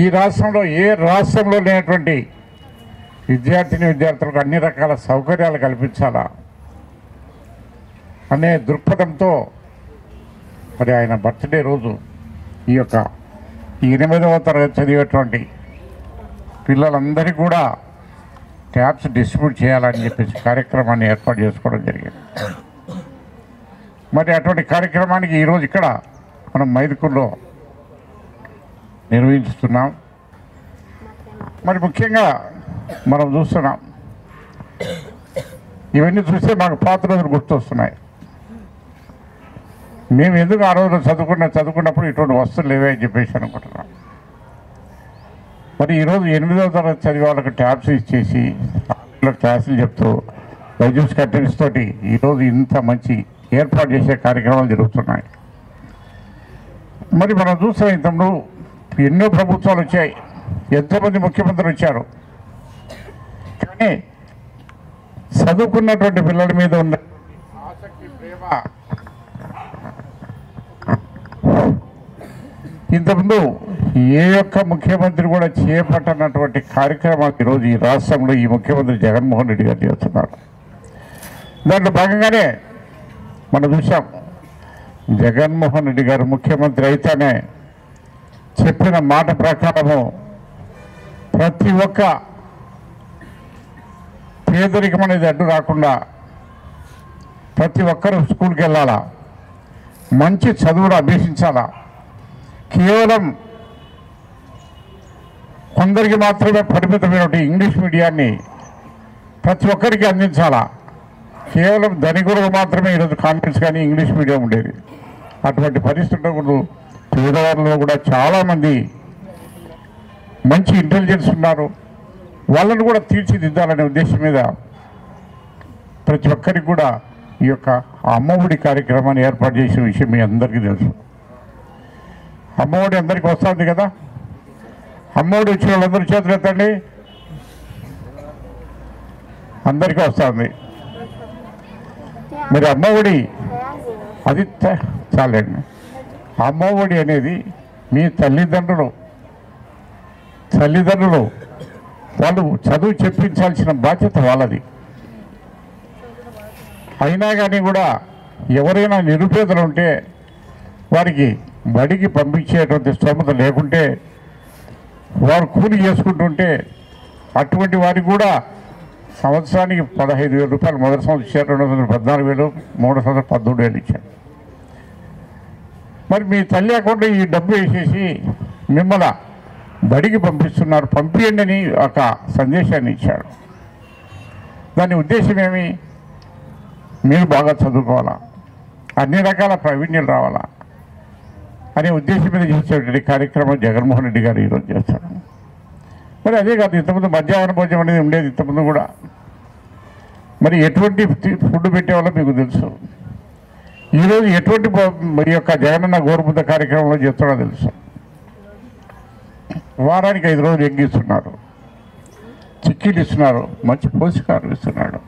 ఈ రాష్ట్రంలో ఏ రాష్ట్రంలో లేనటువంటి విద్యార్థిని విద్యార్థులకు అన్ని రకాల సౌకర్యాలు కల్పించాలా అనే దృక్పథంతో మరి ఆయన బర్త్డే రోజు ఈ యొక్క ఎనిమిదవ తరగతి చదివేటువంటి పిల్లలందరికీ కూడా ట్యాబ్స్ డిస్ట్రిబ్యూట్ చేయాలని చెప్పేసి కార్యక్రమాన్ని ఏర్పాటు చేసుకోవడం జరిగింది. మరి అటువంటి కార్యక్రమానికి ఈరోజు ఇక్కడ మనం మైదుకూరులో నిర్వహిస్తున్నాం మరి ముఖ్యంగా మనం చూస్తున్నాం. ఇవన్నీ చూస్తే మాకు పాత రోజులు గుర్తొస్తున్నాయి. మేము ఎందుకు ఆ రోజు చదువుకున్న చదువుకున్నప్పుడు ఇటువంటి వస్తువులు లేవే అని చెప్పేసి అనుకుంటున్నాం. మరి ఈరోజు ఎనిమిదవ తరగతి చదివే వాళ్ళకి ట్యాబ్స్ ఇచ్చేసి క్లాసులు చెప్తూ వైద్యూస్ కట్టెన్స్ తోటి ఈరోజు ఇంత మంచి ఏర్పాటు చేసే కార్యక్రమాలు జరుగుతున్నాయి. మరి మనం చూస్తే ఇంతకుముందు ఎన్నో ప్రభుత్వాలు వచ్చాయి. ఎంతోమంది ముఖ్యమంత్రులు వచ్చారు. కానీ చదువుకున్నటువంటి పిల్లల మీద ఉన్న ఆసక్తి ప్రేమ. ఇంతకుముందు ఏ ఒక్క ముఖ్యమంత్రి కూడా చేపట్టనటువంటి కార్యక్రమాలు ఈరోజు ఈ రాష్ట్రంలో ఈ ముఖ్యమంత్రి జగన్మోహన్ రెడ్డి గారు చేస్తున్నారు. దాంట్లో భాగంగానే మనం చూసాం జగన్మోహన్ రెడ్డి గారు ముఖ్యమంత్రి అయితేనే చెప్పిన మాట ప్రకారము ప్రతి ఒక్క పేదరికం అనేది అడ్డు రాకుండా ప్రతి ఒక్కరూ స్కూల్కి వెళ్ళాలా? మంచి చదువులు అభ్యసించాలా? కేవలం కొందరికి మాత్రమే పరిమితమైన ఇంగ్లీష్ మీడియాన్ని ప్రతి ఒక్కరికి అందించాలా? కేవలం ధనికులకు మాత్రమే ఈరోజు కాన్ఫరెన్స్ కానీ ఇంగ్లీష్ మీడియం ఉండేది. అటువంటి పరిస్థితులు పేదవారిలో కూడా చాలామంది మంచి ఇంటెలిజెన్స్ ఉన్నారు. వాళ్ళను కూడా తీర్చిదిద్దాలనే ఉద్దేశం మీద ప్రతి ఒక్కరికి కూడా ఈ యొక్క అమ్మఒడి కార్యక్రమాన్ని ఏర్పాటు చేసిన విషయం మీ అందరికీ తెలుసు. అమ్మఒడి అందరికీ వస్తుంది కదా? అమ్మఒడి వచ్చిన వాళ్ళందరూ చేతులు ఎత్తండి. అందరికీ వస్తుంది. మరి అమ్మఒడి అది చాలండి. అమ్మఒడి అనేది మీ తల్లిదండ్రులు తల్లిదండ్రులు వాళ్ళు చదువు చెప్పించాల్సిన బాధ్యత వాళ్ళది. అయినా కానీ కూడా ఎవరైనా నిరుపేదలు ఉంటే వారికి బడికి పంపించేటువంటి స్తోమత లేకుంటే వారు కూలి చేసుకుంటుంటే అటువంటి వారికి కూడా సంవత్సరానికి పదహైదు వేల రూపాయలు మొదటి సంవత్సరం ఇచ్చారు రెండు వందల పద్నాలుగు వేలు మూడు సంవత్సరం పద్దెనిమిది వేలు ఇచ్చారు. మరి మీ తల్లి అకౌంట్లో ఈ డబ్బు వేసేసి మిమ్మల్ని బడికి పంపిస్తున్నారు పంపియండి అని ఒక సందేశాన్ని ఇచ్చాడు. దాని ఉద్దేశం ఏమి? మీరు బాగా చదువుకోవాలా? అన్ని రకాల ప్రావీణ్యం రావాలా? అనే ఉద్దేశం మీద చేసేటువంటి కార్యక్రమం జగన్మోహన్ రెడ్డి గారు ఈరోజు చేస్తారు మరి అదే కాదు ఇంతకుముందు మధ్యాహ్న భోజనం అనేది ఉండేది ఇంతకుముందు కూడా. మరి ఎటువంటి ఫుడ్ పెట్టేవాళ్ళో మీకు తెలుసు. ఈరోజు ఎటువంటి ఈ యొక్క జగనన్న గోరుముద్ద కార్యక్రమంలో చేస్తున్నాడో తెలుసు? వారానికి ఐదు రోజులు ఎగ్గిస్తున్నారు చిక్కీలు ఇస్తున్నారు. మంచి పోషకాలు ఇస్తున్నాడు.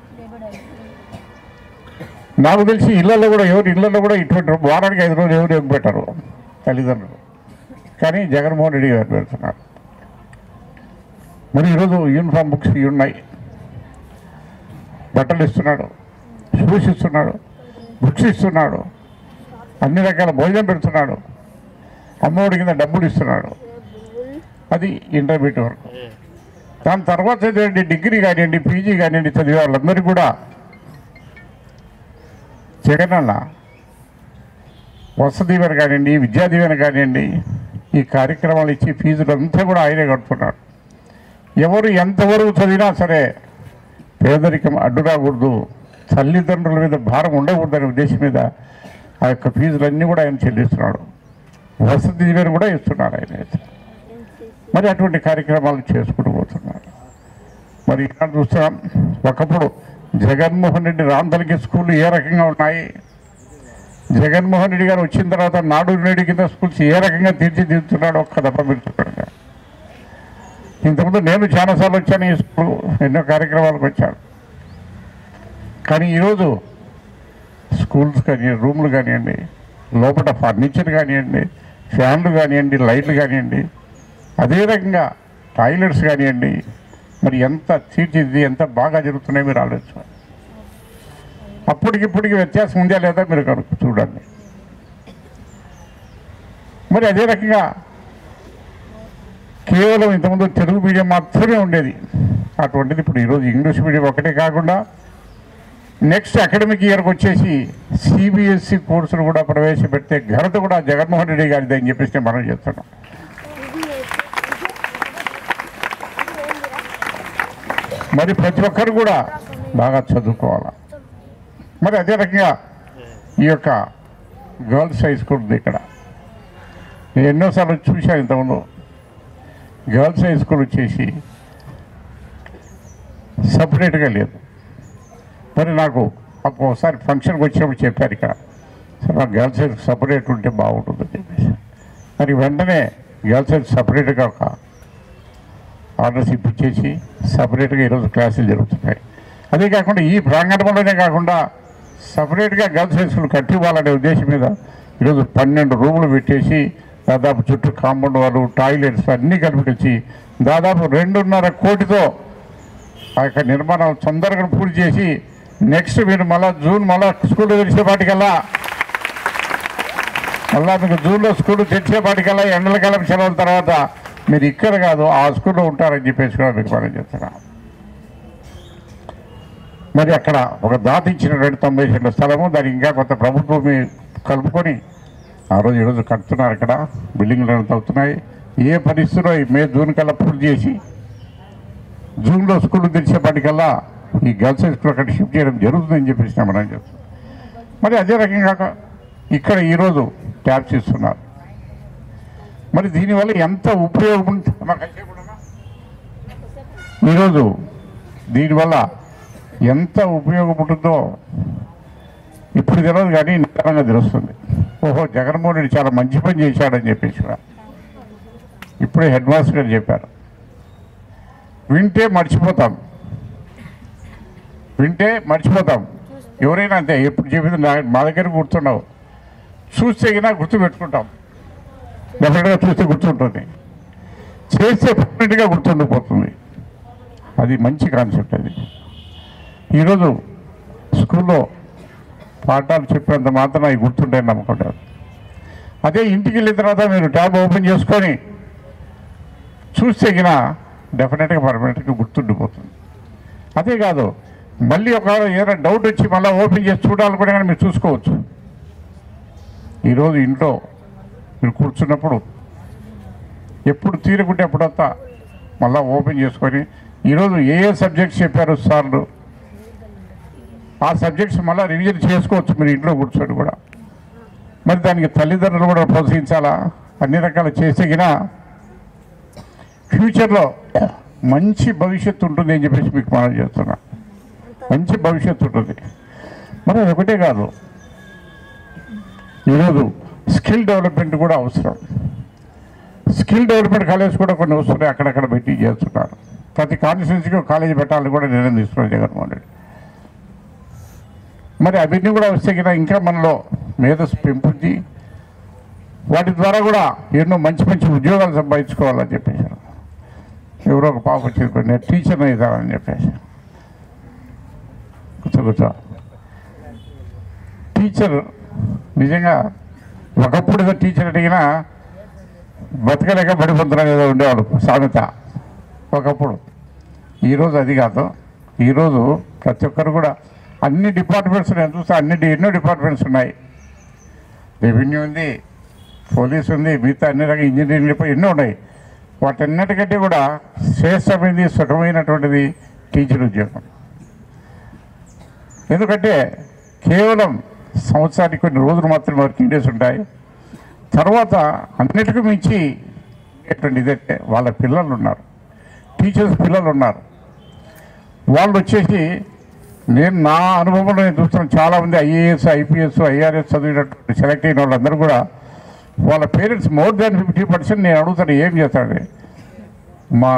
నాకు తెలిసి ఇళ్ళలో కూడా ఎవరు ఇళ్ళలో కూడా ఇటువంటి వారానికి ఐదు రోజులు ఎవరు ఎగ్గు పెట్టరు తల్లిదండ్రులు. కానీ జగన్మోహన్ రెడ్డి గారు పెడుతున్నారు. మరి ఈరోజు యూనిఫామ్ బుక్స్ ఉన్నాయి. బట్టలు ఇస్తున్నాడు. షూస్ ఇస్తున్నాడు. బుక్స్ ఇస్తున్నాడు అన్ని రకాల భోజనం పెడుతున్నాడు. అమ్మఒడి కింద డబ్బులు ఇస్తున్నాడు. అది ఇంటర్మీడియట్ వరకు. దాని తర్వాత చదివండి డిగ్రీ కానివ్వండి పీజీ కానివ్వండి చదివే వాళ్ళందరికీ కూడా జగనన్న వసతి దీవెన కానివ్వండి విద్యా దీవెన కానివ్వండి ఈ కార్యక్రమాలు ఇచ్చి ఫీజులు అంతా కూడా ఆయనే కడుతున్నాడు ఎవరు ఎంతవరకు చదివినా సరే పేదరికం అడ్డు రాకూడదు తల్లిదండ్రుల మీద భారం ఉండకూడదనే ఉద్దేశం మీద ఆ యొక్క ఫీజులన్నీ కూడా ఆయన చెల్లిస్తున్నాడు. వసతి దీవెన కూడా ఇస్తున్నారు ఆయన అయితే. మరి అటువంటి కార్యక్రమాలు చేసుకుంటూ పోతున్నారు. మరి ఇక్కడ చూస్తున్నాం ఒకప్పుడు జగన్మోహన్ రెడ్డి రాంతలకి స్కూళ్ళు ఏ రకంగా ఉన్నాయి? జగన్మోహన్ రెడ్డి గారు వచ్చిన తర్వాత నాడు నేడు కింద స్కూల్స్ ఏ రకంగా తీర్చిదిద్దుతున్నాడో ఒక్క దప్ప మీరు ఇంతకుముందు నేను చాలాసార్లు వచ్చాను ఈ స్కూల్ ఎన్నో కార్యక్రమాలకు వచ్చాను. కానీ ఈరోజు స్కూల్స్ కానివ్వండి రూమ్లు కానివ్వండి లోపల ఫర్నిచర్ కానివ్వండి ఫ్యాన్లు కానివ్వండి లైట్లు కానివ్వండి అదే రకంగా టాయిలెట్స్ కానివ్వండి మరి ఎంత తీర్చిది ఎంత బాగా జరుగుతున్నాయో మీరు ఆలోచించాలి అప్పటికిప్పటికి వ్యత్యాసం ఉందా లేదా మీరు కనుక చూడండి. మరి అదే రకంగా కేవలం ఇంతకుముందు తెలుగు మీడియం మాత్రమే ఉండేది. అటువంటిది ఇప్పుడు ఈరోజు ఇంగ్లీష్ మీడియం ఒకటే కాకుండా నెక్స్ట్ అకాడమిక్ ఇయర్కి వచ్చేసి సిబిఎస్ఈ కోర్సులు కూడా ప్రవేశపెడితే ఘనత కూడా జగన్మోహన్ రెడ్డి గారిది అని చెప్పేసి మనం చెప్తున్నాం మరి ప్రతి ఒక్కరు కూడా బాగా చదువుకోవాలి? మరి అదే రకంగా ఈ యొక్క గర్ల్స్ హై స్కూల్ ఉంది ఇక్కడ. నేను ఎన్నోసార్లు చూశాను ఇంతకుముందు. గర్ల్స్ హై స్కూల్ వచ్చేసి సపరేట్గా లేదు. మరి నాకు ఒక్కోసారి ఫంక్షన్కి వచ్చినప్పుడు చెప్పారు ఇక్కడ. సార్ నాకు గర్ల్స్ సపరేట్ ఉంటే బాగుంటుందని చెప్పేసి. మరి వెంటనే గర్ల్స్ సపరేట్గా ఒక ఆర్డర్స్ ఇప్పించేసి సపరేట్గా ఈరోజు క్లాసులు జరుగుతున్నాయి. అదే కాకుండా ఈ ప్రాంగణంలోనే కాకుండా సపరేట్గా గర్ల్స్ హై కట్టివ్వాలనే ఉద్దేశం మీద ఈరోజు పన్నెండు రూములు పెట్టేసి దాదాపు చుట్టూ కాంపౌండ్ వాళ్ళు టాయిలెట్స్ అన్నీ కల్పించి దాదాపు రెండున్నర కోటితో ఆ యొక్క నిర్మాణం తొందరగా పూర్తి చేసి నెక్స్ట్ మీరు మళ్ళీ జూన్ మళ్ళీ స్కూల్ తెరిచేపాటికల్లా మళ్ళీ మీకు జూన్లో స్కూల్ తెరిచేపాటికల్లా ఎండల కాలం సెలవుల తర్వాత మీరు ఇక్కడ కాదు ఆ స్కూల్లో ఉంటారని చెప్పేసి కూడా మీకు మనం చెప్తున్నా. మరి అక్కడ ఒక దాత ఇచ్చినటువంటి తొంభై సెంట్ల స్థలము దానికి ఇంకా కొంత ప్రభుత్వం కలుపుకొని ఆ రోజు ఈరోజు కడుతున్నారు అక్కడ బిల్డింగ్లు అవుతున్నాయి. ఏ పరిస్థితిలో మే జూన్ కల్లా పూర్తి చేసి జూన్లో స్కూల్ తెరిచేపాటికల్లా ఈ గర్ల్స్ హైస్కూల్ అక్కడ షిఫ్ట్ చేయడం జరుగుతుందని చెప్పేసి మనం చెప్తాం మరి అదే రకంగా ఇక్కడ ఈరోజు ట్యాప్ చేస్తున్నారు. మరి దీనివల్ల ఎంత ఉపయోగం ఉంటుంది ఈరోజు దీనివల్ల ఎంత ఉపయోగం ఉంటుందో ఇప్పుడు తెలియదు కానీ నిదానంగా తెలుస్తుంది. ఓహో జగన్మోహన్ రెడ్డి చాలా మంచి పని చేశాడని చెప్పేసి కూడా. ఇప్పుడే హెడ్ మాస్టర్ గారు చెప్పారు. వింటే మర్చిపోతాం. వింటే మర్చిపోతాం. ఎవరైనా అంతే ఎప్పుడు చెప్పింది నా మా దగ్గర గుర్తున్నావు చూస్తే గినా గుర్తు పెట్టుకుంటాం. డెఫినెట్గా చూస్తే గుర్తుంటుంది చేస్తే పర్మనెంట్గా గుర్తుండిపోతుంది అది మంచి కాన్సెప్ట్ అది. ఈరోజు స్కూల్లో పాఠాలు చెప్పేంత మాత్రం అవి గుర్తుంటాయని నమ్ముకుంటారు అదే ఇంటికి వెళ్ళిన తర్వాత మీరు ట్యాబ్ ఓపెన్ చేసుకొని చూస్తే గిన డెఫినెట్గా పర్మనెంట్గా గుర్తుండిపోతుంది. అదే కాదు మళ్ళీ ఒక ఏదైనా డౌట్ వచ్చి మళ్ళీ ఓపెన్ చేసి చూడాలనుకునే కానీ మీరు చూసుకోవచ్చు. ఈరోజు ఇంట్లో మీరు కూర్చున్నప్పుడు ఎప్పుడు తీరకుంటే అప్పుడంతా మళ్ళీ ఓపెన్ చేసుకొని ఈరోజు ఏ ఏ సబ్జెక్ట్స్ చెప్పారు సార్లు? ఆ సబ్జెక్ట్స్ మళ్ళీ రివిజన్ చేసుకోవచ్చు మీరు ఇంట్లో కూర్చొని కూడా. మరి దానికి తల్లిదండ్రులు కూడా ప్రోత్సహించాలా? అన్ని రకాలు చేస్తే ఫ్యూచర్లో మంచి భవిష్యత్తు ఉంటుంది అని చెప్పేసి మీకు మనం చేస్తున్నా మంచి భవిష్యత్తు ఉంటుంది. మరి అది ఒకటే కాదు. ఈరోజు స్కిల్ డెవలప్మెంట్ కూడా అవసరం. స్కిల్ డెవలప్మెంట్ కాలేజ్ కూడా కొన్ని వస్తున్నాయి అక్కడక్కడ పెట్టి చేస్తున్నారు. ప్రతి కాన్స్టిట్యూన్సీకి ఒక కాలేజీ పెట్టాలని కూడా నిర్ణయం తీసుకున్నాడు జగన్మోహన్ రెడ్డి. మరి అవన్నీ కూడా వస్తే కదా ఇంకా మనలో మేధస్సు పెంపొంది వాటి ద్వారా కూడా ఎన్నో మంచి మంచి ఉద్యోగాలు సంపాదించుకోవాలని చెప్పేశారు. ఎవరో ఒక పాప వచ్చి నేను టీచర్ అవుతానని చెప్పేసి కూర్చో కూర్చో. టీచర్ నిజంగా ఒకప్పుడు ఏదో టీచర్ అడిగినా బతకలేక పడిపోతున్నారు ఏదో ఉండేవాడు సామెత. ఒకప్పుడు. ఈరోజు అది కాదు. ఈరోజు ప్రతి ఒక్కరు కూడా అన్ని డిపార్ట్మెంట్స్ నేను చూస్తే అన్ని ఎన్నో డిపార్ట్మెంట్స్ ఉన్నాయి. రెవెన్యూ ఉంది పోలీస్ ఉంది మిగతా అన్ని రకాల ఇంజనీరింగ్ ఎన్నో ఉన్నాయి. వాటన్నిటికంటే కూడా శ్రేష్టమైనది సుఖమైనటువంటిది టీచర్ ఉద్యోగం. ఎందుకంటే కేవలం సంవత్సరానికి కొన్ని రోజులు మాత్రమే వర్కింగ్ డేస్ ఉంటాయి. తర్వాత అన్నిటికీ మించి ఉండేటువంటి ఇదైతే వాళ్ళ పిల్లలు ఉన్నారు. టీచర్స్ పిల్లలు ఉన్నారు. వాళ్ళు వచ్చేసి నేను నా అనుభవంలో నేను చూస్తున్నాను చాలామంది ఐఏఎస్ ఐపీఎస్ ఐఆర్ఎస్ చదివినటువంటి సెలెక్ట్ అయిన వాళ్ళందరూ కూడా వాళ్ళ parents more than fifty percent నేను అడుగుతాను ఏం చేస్తాడు మా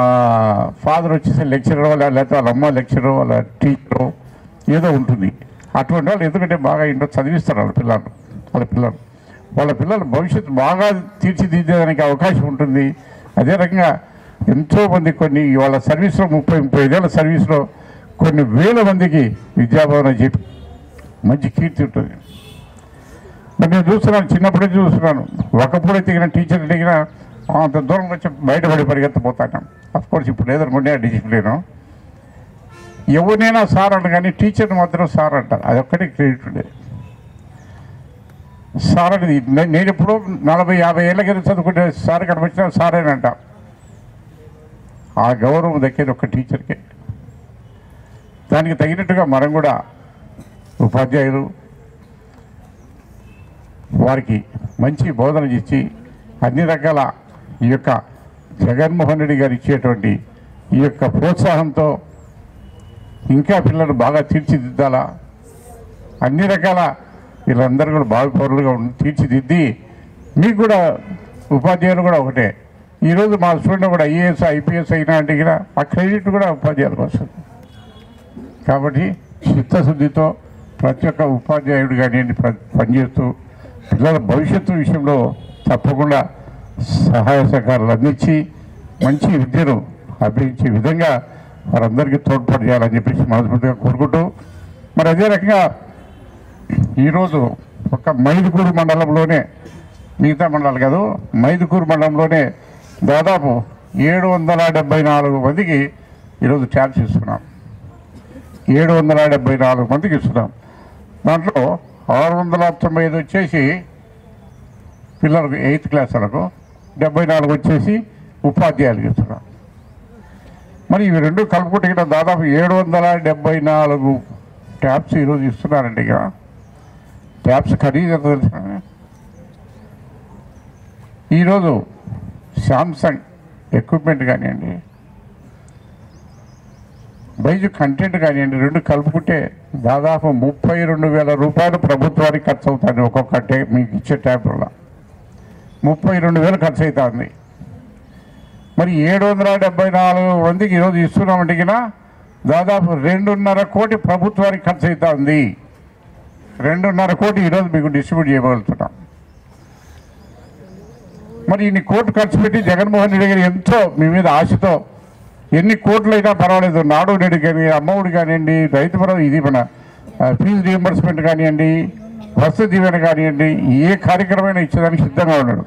ఫాదర్ వచ్చేసి లెక్చరర్ లేకపోతే వాళ్ళ అమ్మ లెక్చరర్ వాళ్ళ టీచరు ఏదో ఉంటుంది. అటువంటి వాళ్ళు ఎందుకంటే బాగా ఇంట్లో చదివిస్తారు వాళ్ళ పిల్లలు. వాళ్ళ పిల్లలు. వాళ్ళ పిల్లల భవిష్యత్తు బాగా తీర్చిదిద్దేదానికి అవకాశం ఉంటుంది. అదే రకంగా ఎంతోమంది కొన్ని వాళ్ళ సర్వీస్లో ముప్పై ముప్పై ఐదేళ్ళ సర్వీస్లో కొన్ని వేల మందికి విద్యాభవన్ చెప్పి మంచి కీర్తి ఉంటుంది. మరి నేను చూస్తున్నాను చిన్నప్పుడే చూస్తున్నాను. ఒకప్పుడు దిగిన టీచర్ దిగిన అంత దూరం వచ్చి బయటపడి పరిగెత్తపోతాను. అఫ్కోర్స్ ఇప్పుడు లేదనుకుంటే డిసిప్లిన్. ఎవరినైనా సార్ అంట కానీ టీచర్ని మాత్రం సార్ అంటారు అదొక్కటి క్రెడిట్ ఉండేది సార్ అనేది నేను ఎప్పుడో నలభై యాభై ఏళ్ళ కింద చదువుకుంటే సార్ కనిపించిన సారేనంట. ఆ గౌరవం దక్కేది ఒక టీచర్కే. దానికి తగినట్టుగా మనం కూడా ఉపాధ్యాయులు వారికి మంచి బోధన ఇచ్చి అన్ని రకాల ఈ యొక్క జగన్మోహన్ రెడ్డి గారు ఇచ్చేటువంటి ఈ యొక్క ప్రోత్సాహంతో ఇంకా పిల్లలు బాగా తీర్చిదిద్దాలా? అన్ని రకాల వీళ్ళందరూ కూడా బాగా పౌరులుగా తీర్చిదిద్ది మీకు కూడా ఉపాధ్యాయులు కూడా ఒకటే. ఈరోజు మా స్టూడెంట్ కూడా ఐఏఎస్ ఐపీఎస్ అయినా అంటే కూడా ఆ క్రెడిట్ కూడా ఉపాధ్యాయులకు వస్తుంది. కాబట్టి చిత్తశుద్ధితో ప్రతి ఒక్క ఉపాధ్యాయుడు కానివ్వండి పనిచేస్తూ పిల్లల భవిష్యత్తు విషయంలో తప్పకుండా సహాయ సహకారాలు అందించి మంచి విద్యను అభ్యసించే విధంగా వారందరికీ తోడ్పాటు చేయాలని చెప్పేసి మనస్ఫూర్తిగా కోరుకుంటూ మరి అదే రకంగా ఈరోజు ఒక మైదుకూరు మండలంలోనే మిగతా మండలాలు కాదు మైదుకూరు మండలంలోనే దాదాపు ఏడు వందల డెబ్బై నాలుగు మందికి ఈరోజు ఛాన్స్ ఇస్తున్నాం ఏడు వందల డెబ్బై నాలుగు మందికి ఇస్తున్నాం. దాంట్లో ఆరు వందల తొంభై ఐదు వచ్చేసి పిల్లలకు ఎయిత్ క్లాస్ వాళ్ళకు డెబ్బై నాలుగు వచ్చేసి ఉపాధ్యాయులకు ఇస్తున్నాం. మరి ఇవి రెండు కలుపుకుంటే ఇక్కడ దాదాపు ఏడు వందల డెబ్బై నాలుగు ట్యాప్స్ ఈరోజు ఇస్తున్నారండి ఇక. ట్యాబ్స్ ఖరీదు ఎంత ఈరోజు శాంసంగ్ ఎక్విప్మెంట్ కానివ్వండి బైజు కంటెంట్ కానివ్వండి రెండు కలుపుకుంటే దాదాపు ముప్పై రెండు వేల రూపాయలు ప్రభుత్వానికి ఖర్చు అవుతుంది ఒక్కొక్క టే మీకు ఇచ్చే ట్యాప్ వల్ల. ముప్పై రెండు వేలు ఖర్చు అవుతుంది మరి ఏడు వందల డెబ్బై నాలుగు మందికి ఈరోజు ఇస్తున్నామంటే గిన దాదాపు రెండున్నర కోటి ప్రభుత్వానికి ఖర్చు అవుతుంది రెండున్నర కోటి ఈరోజు మీకు డిస్ట్రిబ్యూట్ చేయగలుగుతున్నాం మరి ఇన్ని కోట్లు ఖర్చు పెట్టి జగన్మోహన్ రెడ్డి గారు ఎంతో మీ మీద ఆశతో ఎన్ని కోట్లు అయినా పర్వాలేదు నాడు నేడు కానీ అమ్మఒడి కానివ్వండి రైతు పరం ఇది మన ఫీజు రియంబర్స్మెంట్ కానివ్వండి వసతి దీవెన కానివ్వండి ఏ కార్యక్రమైనా ఇచ్చేదానికి సిద్ధంగా ఉన్నాడు.